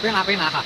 飞拿飞拿哈。